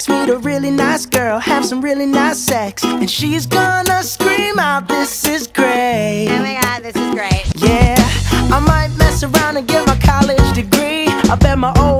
sex. Meet a really nice girl, have some really nice sex. And she's gonna scream out, this is great. Oh my god, this is great. Yeah, I might mess around and get my college degree. I bet my old